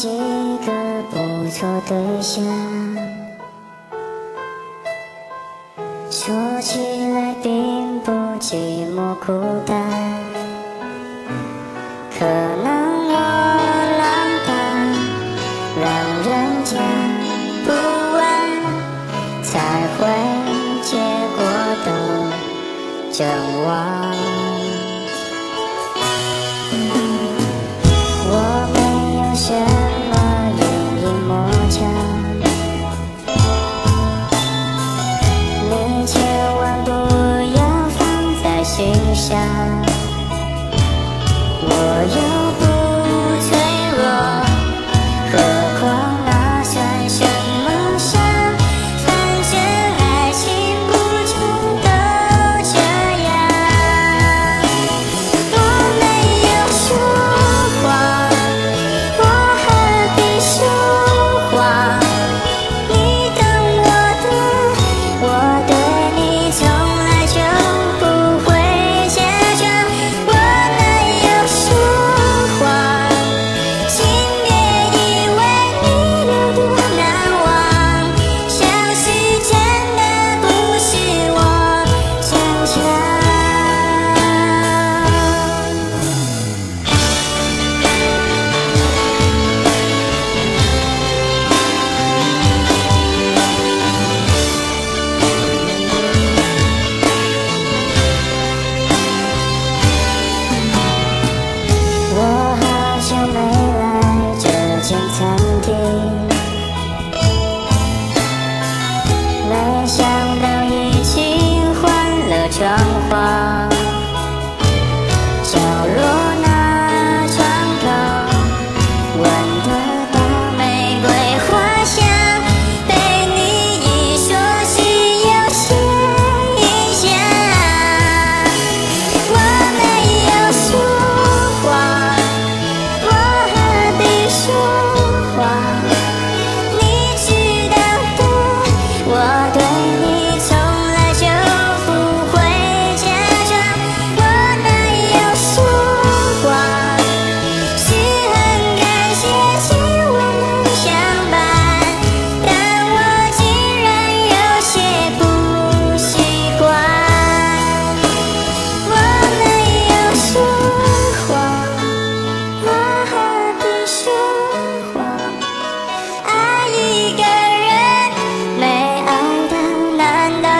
几个不错对象？说起来并不寂寞孤单，可能我浪荡，让人家不安，才会结果都整完。Yeah.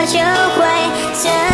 就会怎